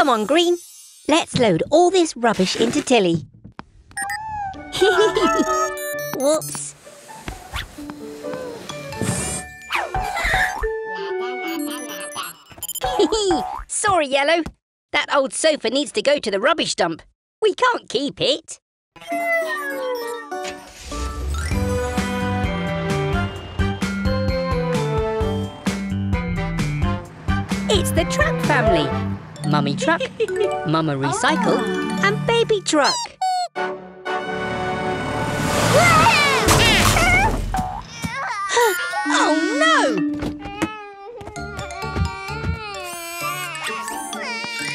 Come on, Green. Let's load all this rubbish into Tilly. Whoops. Sorry, Yellow. That old sofa needs to go to the rubbish dump. We can't keep it. It's the Truck family. Mummy Truck, Mama Recycle, and Baby Truck. oh no!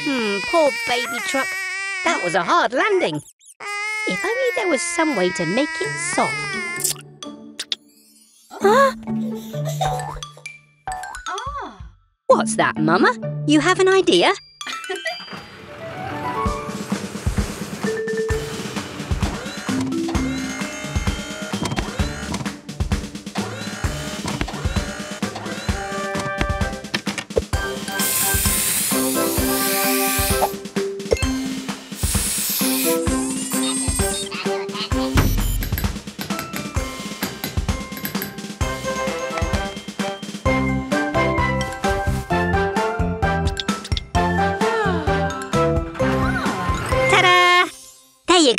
Hmm, poor Baby Truck. That was a hard landing. If only there was some way to make it soft. Huh? What's that, Mama? You have an idea?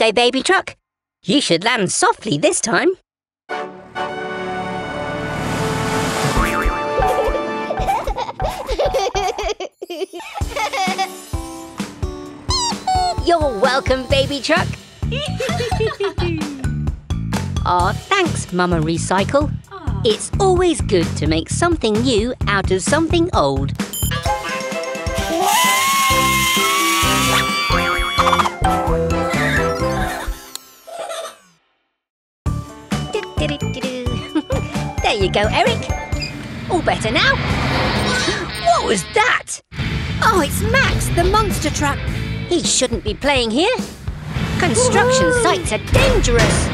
Go, baby truck. You should land softly this time. You're welcome, baby truck. Aw, thanks, Mama Recycle. Ah. It's always good to make something new out of something old. There you go, Eric. All better now. What was that? Oh, it's Max, the monster truck. He shouldn't be playing here. Construction sites are dangerous.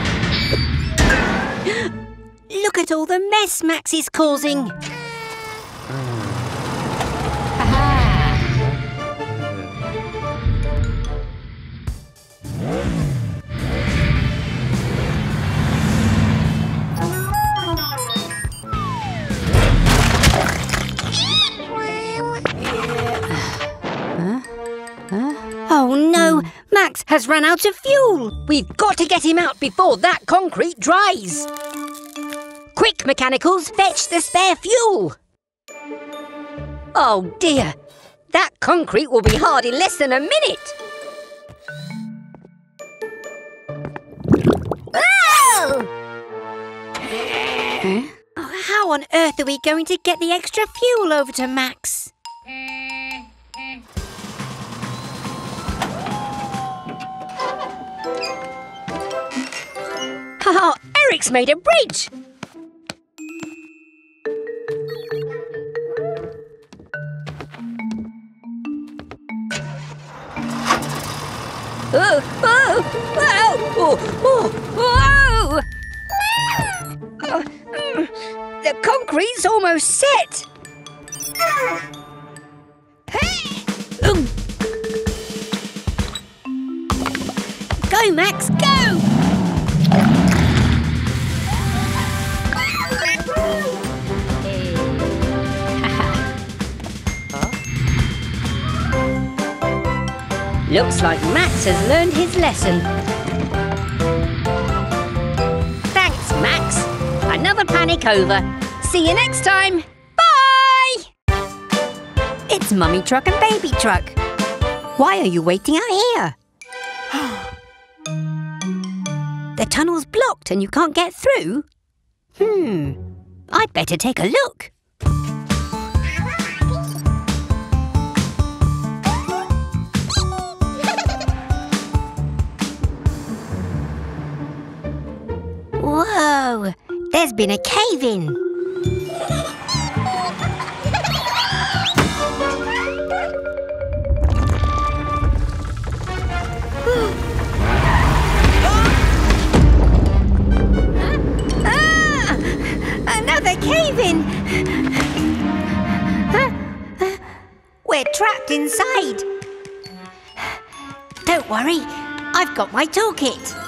Look at all the mess Max is causing. Oh no, hmm. Max has run out of fuel. We've got to get him out before that concrete dries. Quick, mechanicals, fetch the spare fuel. Oh dear, that concrete will be hard in less than a minute. Oh! Oh, how on earth are we going to get the extra fuel over to Max? Oh, Eric's made a bridge. Oh, oh, oh, oh, oh, oh. The concrete's almost set. Um, Go, Max, go! Looks like Max has learned his lesson. Thanks, Max. Another panic over. See you next time. Bye! It's Mummy Truck and Baby Truck. Why are you waiting out here? the tunnel's blocked and you can't get through? Hmm, I'd better take a look. Whoa, there's been a cave in. Ah! Another cave in! We're trapped inside. Don't worry, I've got my toolkit.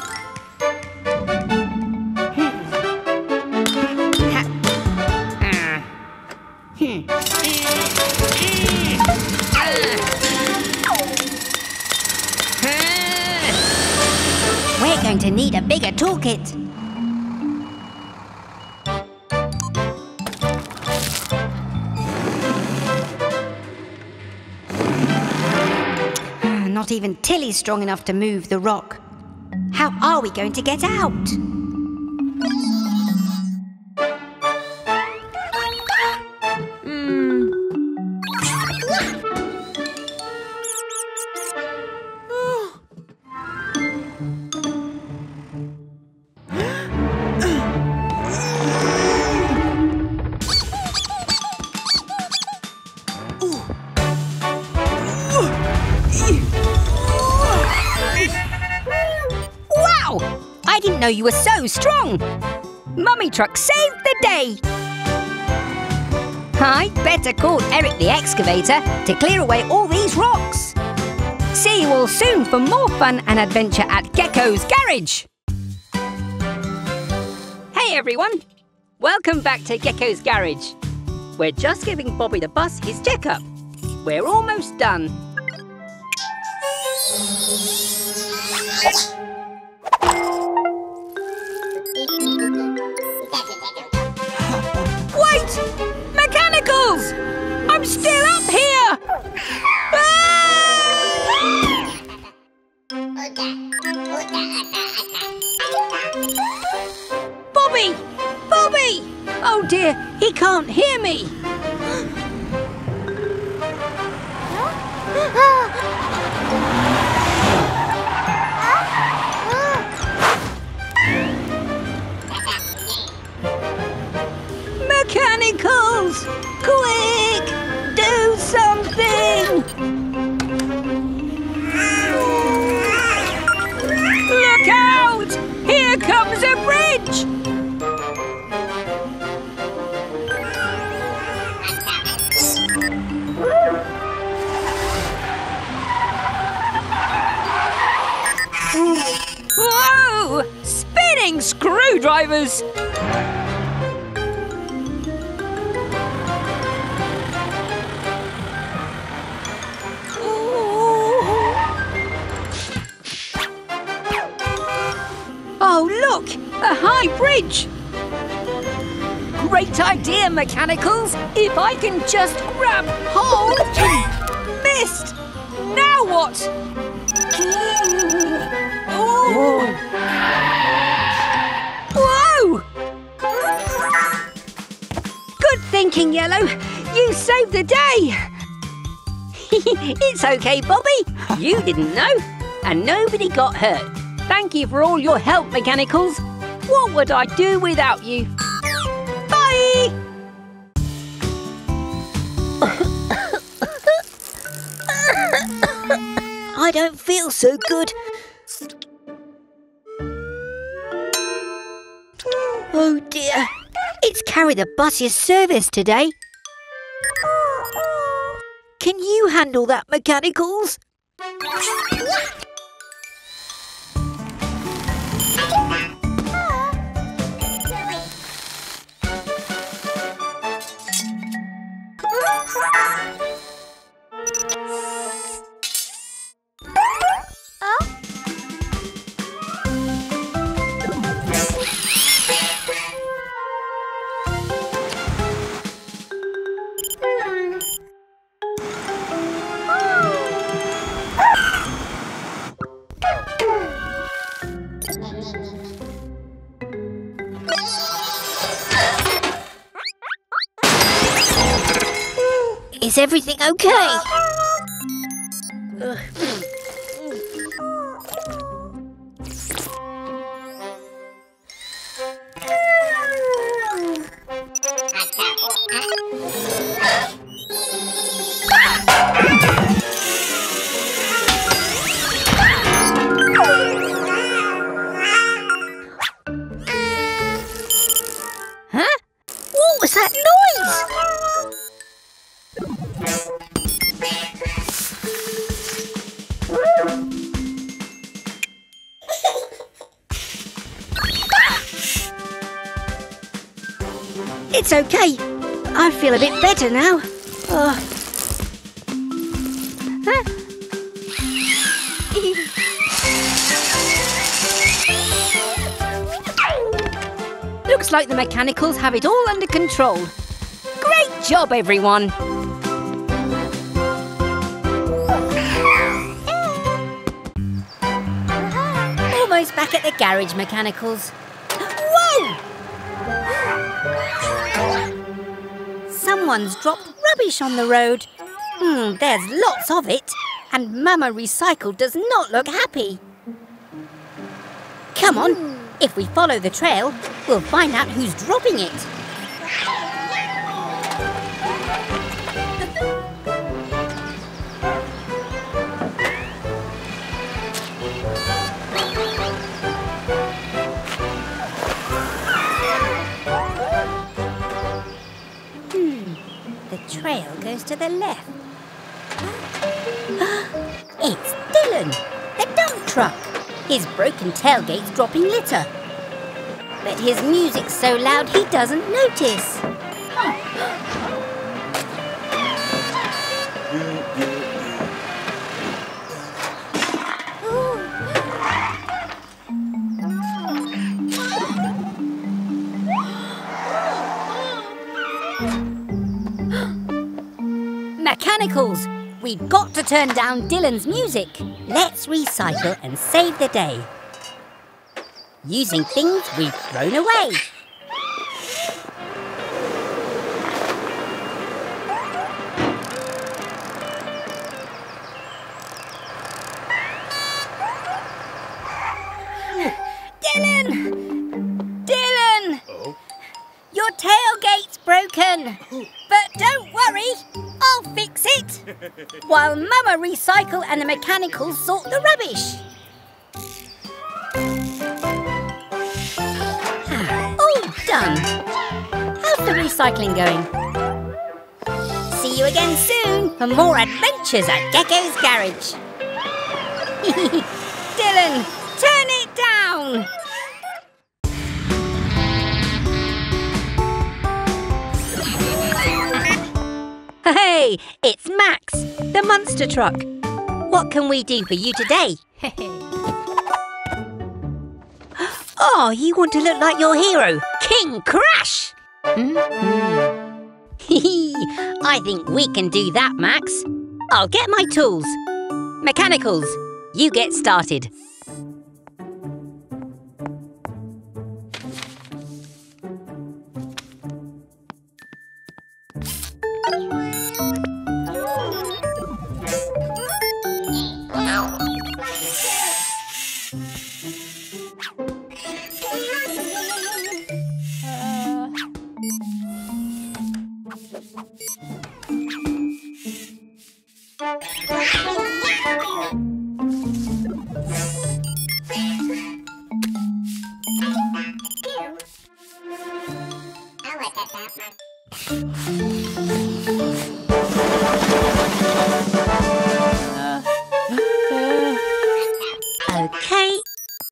Bigger toolkit. Ah, not even Tilly's strong enough to move the rock. How are we going to get out? Know you were so strong. Mummy Truck saved the day. I better call Eric the excavator to clear away all these rocks. See you all soon for more fun and adventure at Gecko's Garage. Hey everyone! Welcome back to Gecko's Garage. We're just giving Bobby the bus his checkup. We're almost done. Bobby! Bobby! Oh dear, he can't hear me! Mechanicals! Quick! Screwdrivers! Oh, look! A high bridge! Great idea, Mechanicals! If I can just grab hold... Missed! Now what? Oh. Whoa! Thinking, Yellow. You saved the day. it's okay, Bobby. You didn't know, and nobody got hurt. Thank you for all your help, Mechanicals. What would I do without you? Bye! I don't feel so good. Oh dear. It's carried the busiest service today. Can you handle that, Mechanicals? Everything okay? Okay. I feel a bit better now. Oh. Looks like the mechanicals have it all under control. Great job, everyone! Almost back at the garage, mechanicals. Someone's dropped rubbish on the road. Hmm, there's lots of it. And Mama Recycle does not look happy. Come on, if we follow the trail, we'll find out who's dropping it. Trail goes to the left. it's Dylan, the dump truck. His broken tailgate's dropping litter. But his music's so loud he doesn't notice. We've got to turn down Dylan's music. Let's recycle and save the day. Using things we've thrown away. While Mama Recycle and the mechanicals sort the rubbish. All done. How's the recycling going? See you again soon for more adventures at Gecko's Garage. Dylan, turn it down. Hey, it's Max, the monster truck. What can we do for you today? oh, you want to look like your hero, King Crash! Mhm. I think we can do that, Max. I'll get my tools. Mechanicals, you get started.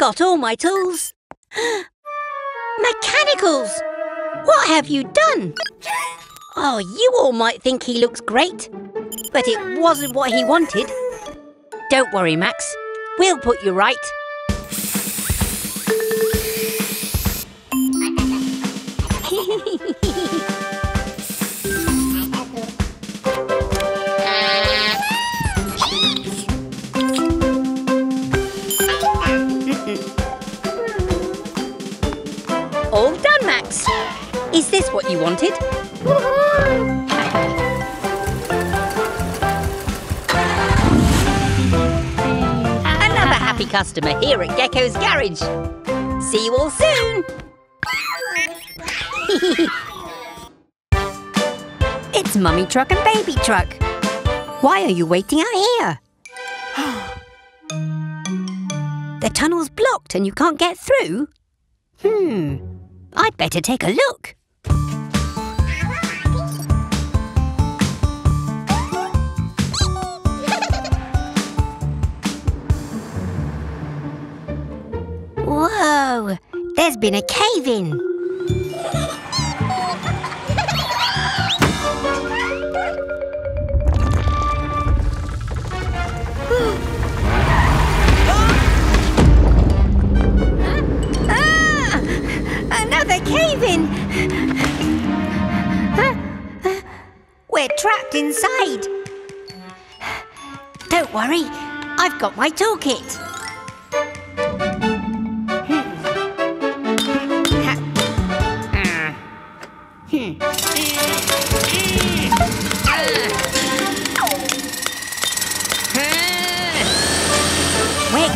Got all my tools. Mechanicals! What have you done? Oh, you all might think he looks great, but it wasn't what he wanted. Don't worry, Max. We'll put you right. Is this what you wanted? Another happy customer here at Gecko's Garage. See you all soon. it's Mummy Truck and Baby Truck. Why are you waiting out here? the tunnel's blocked and you can't get through? Hmm, I'd better take a look. There's been a cave-in! Another cave-in! We're trapped inside! Don't worry, I've got my toolkit.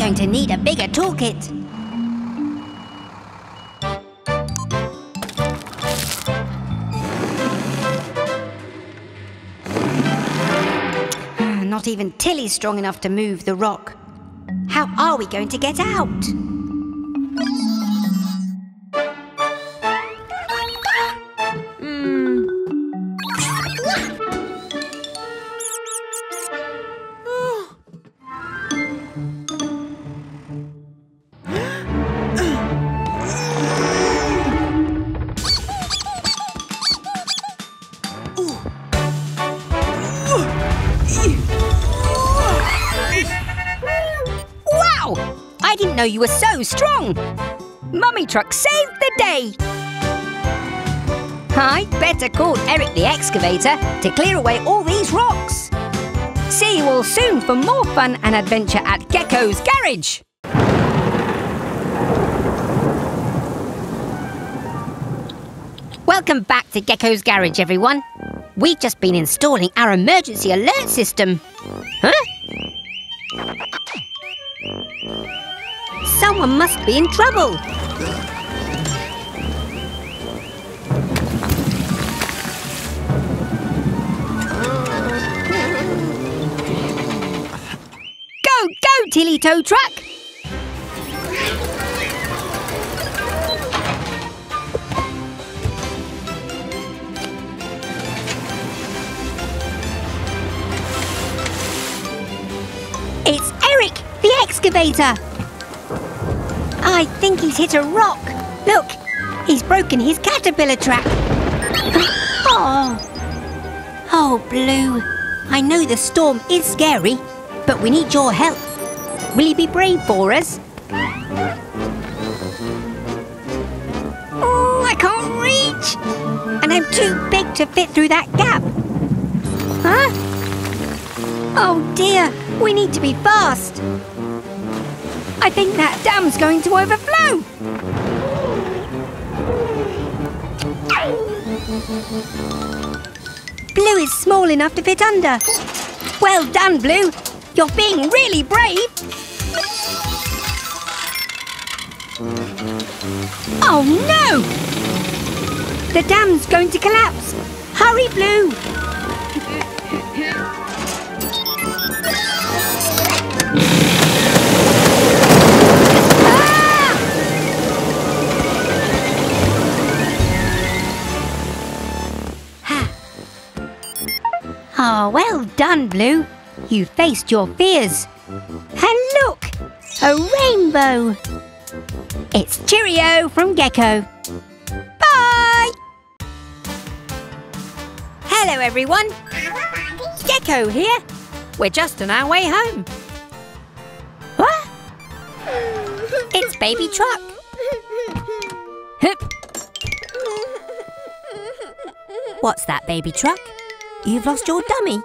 Going to need a bigger toolkit. Ah, not even Tilly's strong enough to move the rock. How are we going to get out? You were so strong. Mummy Truck saved the day. I better call Eric the excavator to clear away all these rocks. See you all soon for more fun and adventure at Gecko's Garage. Welcome back to Gecko's Garage, everyone. We've just been installing our emergency alert system. Huh? Someone must be in trouble. Go, go, Tilly Tow Truck! It's Eric, the excavator. I think he's hit a rock. Look, he's broken his caterpillar track. oh. Oh, Blue. I know the storm is scary, but we need your help. Will you be brave for us? Oh, I can't reach. And I'm too big to fit through that gap. Huh? Oh dear, we need to be fast. I think that dam's going to overflow. Blue is small enough to fit under. Well done, Blue. You're being really brave. Oh no! The dam's going to collapse. Hurry, Blue. Done, Blue. You faced your fears. And look, a rainbow. It's Cheerio from Gecko. Bye! Hello, everyone. Gecko here. We're just on our way home. What? It's Baby Truck. Hup. What's that, Baby Truck? You've lost your dummy.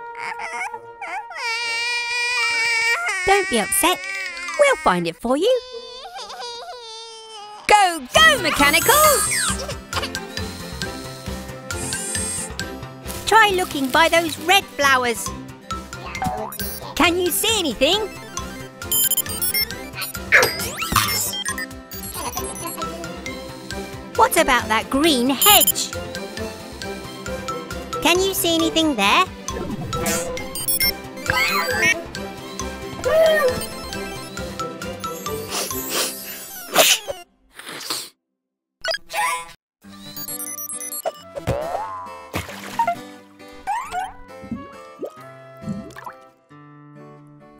Don't be upset. We'll find it for you. Go, go, Mechanicals! Try looking by those red flowers. Can you see anything? What about that green hedge? Can you see anything there?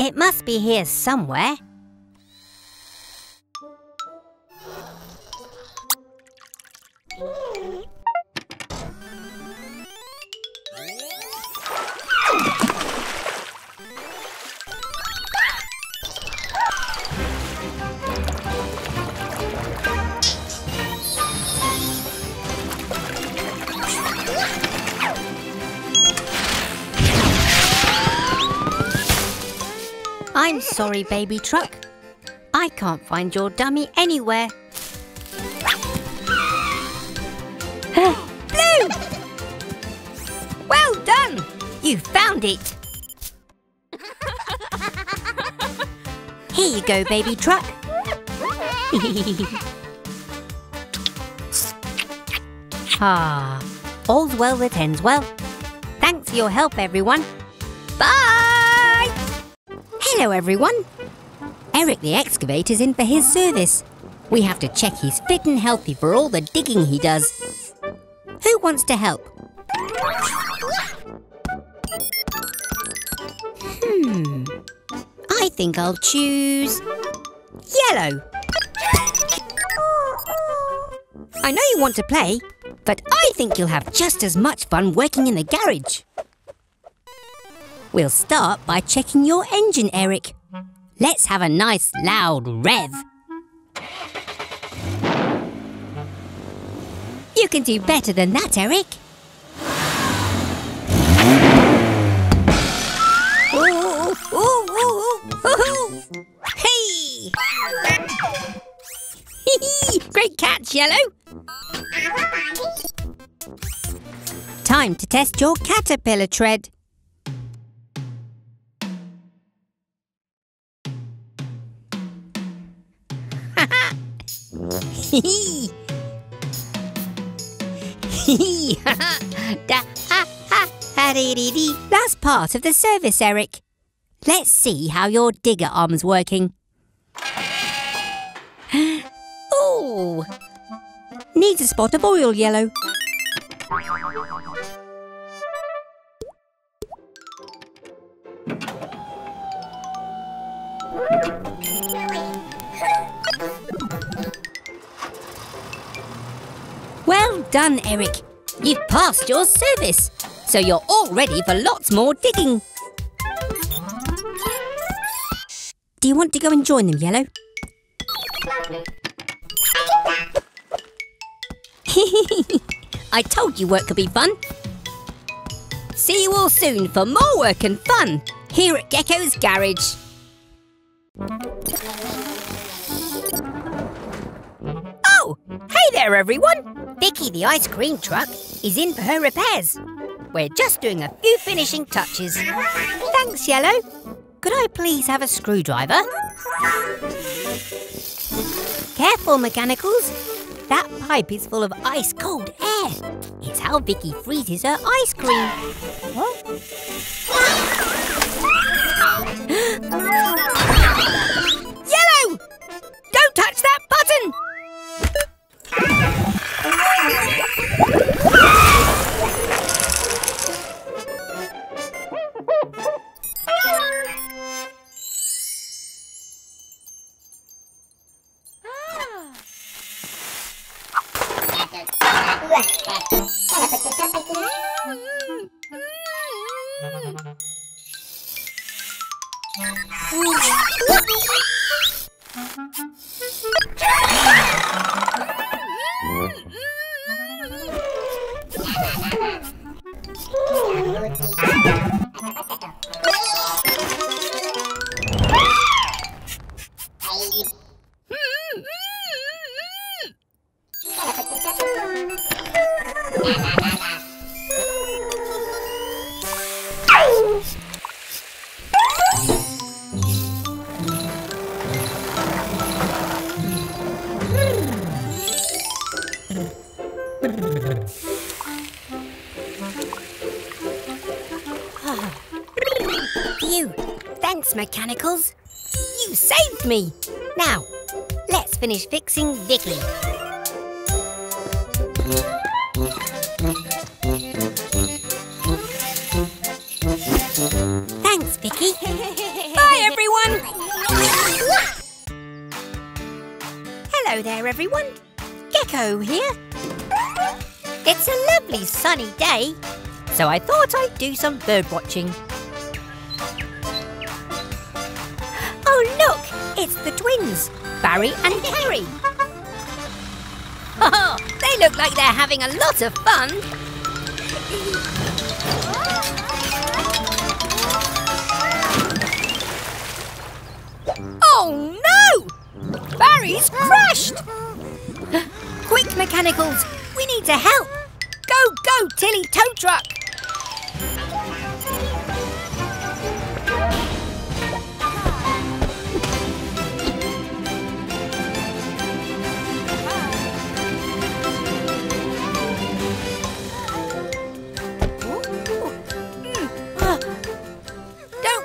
It must be here somewhere. Sorry, baby truck. I can't find your dummy anywhere. Blue! Well done! You found it! Here you go, baby truck. ah, all's well that ends well. Thanks for your help, everyone. Bye! Hello, everyone. Eric the excavator's in for his service. We have to check he's fit and healthy for all the digging he does. Who wants to help? Hmm. I think I'll choose yellow. I know you want to play, but I think you'll have just as much fun working in the garage. We'll start by checking your engine, Eric. Let's have a nice loud rev. You can do better than that, Eric. Hey! Great catch, Yellow. Time to test your caterpillar tread. That's part of the service, Eric. Let's see how your digger arm's working. oh! Needs a spot of oil, Yellow. Well done, Eric. You've passed your service, so you're all ready for lots more digging. Do you want to go and join them, Yellow? I told you work could be fun. See you all soon for more work and fun here at Gecko's Garage. Oh, hey there everyone! Vicky the ice cream truck is in for her repairs. We're just doing a few finishing touches. Thanks, Yellow. Could I please have a screwdriver? Careful, mechanicals. That pipe is full of ice cold air. It's how Vicky freezes her ice cream. Yellow! Wah, sampai kita pikir Mechanicals. You saved me. Now, let's finish fixing Vicky. Thanks, Vicky. Bye, everyone. Hello there, everyone. Gecko here. It's a lovely sunny day, so I thought I'd do some bird watching. It's the twins, Barry and Kerry. Oh, they look like they're having a lot of fun. Oh no! Barry's crashed! Quick, Mechanicals! We need to help! Go, go, Tilly tow truck!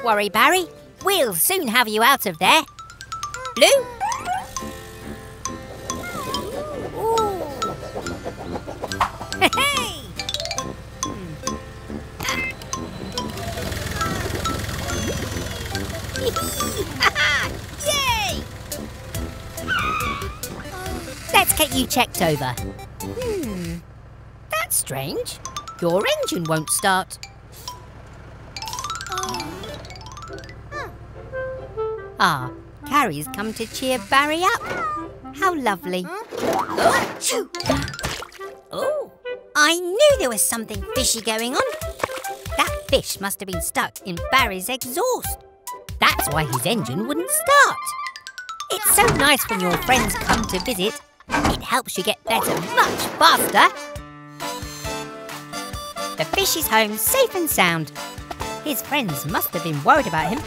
Worry, Barry. We'll soon have you out of there. Yay! Let's get you checked over. Hmm. That's strange. Your engine won't start. Ah, Carrie's come to cheer Barry up. How lovely. Oh, oh, I knew there was something fishy going on. That fish must have been stuck in Barry's exhaust. That's why his engine wouldn't start. It's so nice when your friends come to visit. It helps you get better much faster. The fish is home safe and sound. His friends must have been worried about him.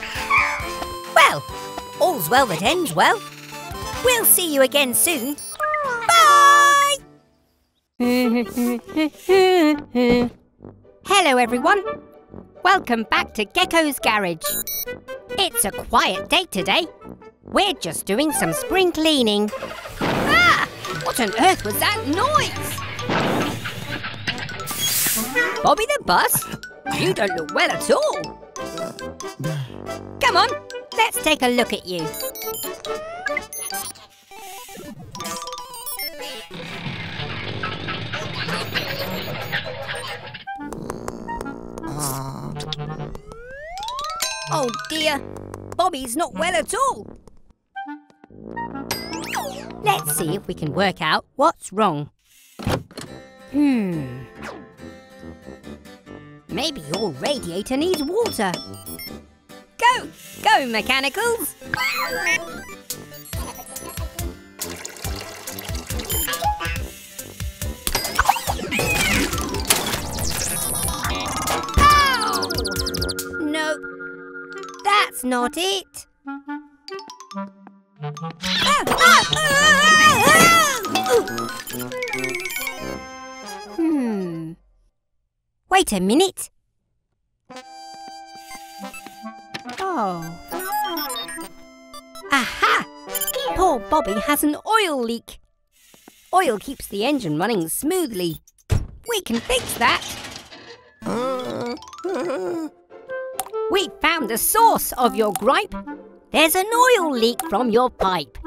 Well, all's well that ends well. We'll see you again soon. Bye! Hello, everyone. Welcome back to Gecko's Garage. It's a quiet day today. We're just doing some spring cleaning. Ah! What on earth was that noise? Bobby the bus? You don't look well at all. Come on, let's take a look at you. Oh dear, Bobby's not well at all. Let's see if we can work out what's wrong. Hmm. Maybe your radiator needs water. Go! Go, mechanicals! Ow! Nope. That's not it. Hmm. Wait a minute. Oh. Aha! Poor Bobby has an oil leak. Oil keeps the engine running smoothly. We can fix that. We found the source of your gripe. There's an oil leak from your pipe.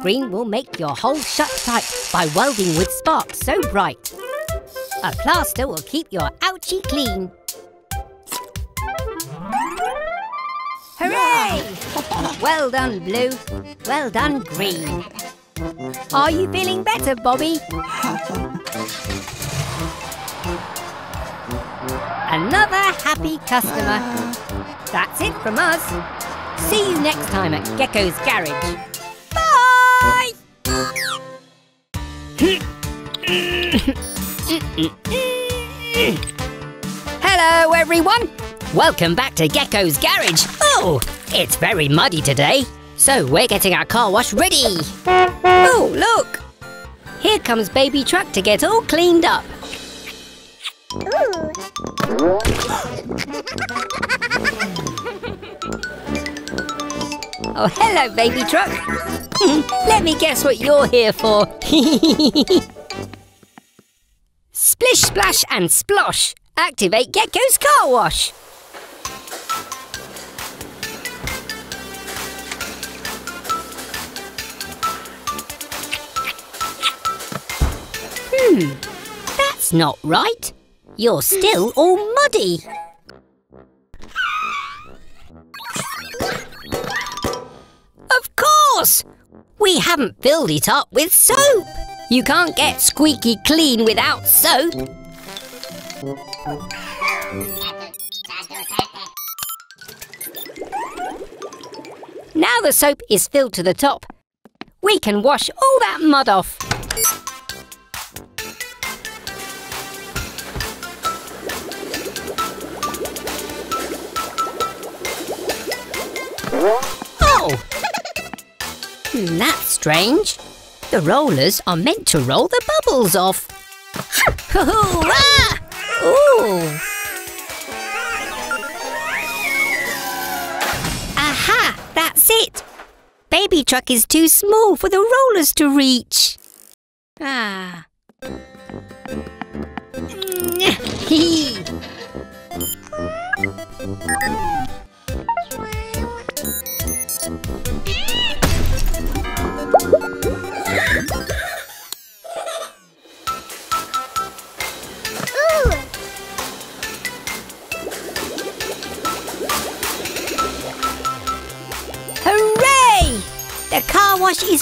Green will make your hole shut tight by welding with sparks so bright. A plaster will keep your ouchie clean. Hooray! well done, Blue. Well done, Green. Are you feeling better, Bobby? Another happy customer. That's it from us. See you next time at Gecko's Garage. Bye! Hello, everyone. Welcome back to Gecko's Garage. Oh, it's very muddy today, so we're getting our car wash ready. Oh, look. Here comes Baby Truck to get all cleaned up. Oh, hello, Baby Truck. Let me guess what you're here for. Splish, splash and splosh. Activate Gecko's car wash. Hmm, that's not right. You're still all muddy. Of course! We haven't filled it up with soap. You can't get squeaky clean without soap. Now the soap is filled to the top. We can wash all that mud off. Oh! Hmm, that's strange. The rollers are meant to roll the bubbles off. Ooh! Aha! That's it! Baby truck is too small for the rollers to reach. Ah.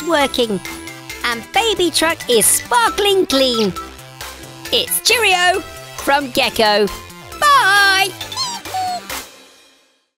is working and baby truck is sparkling clean. It's Cheerio from Gecko.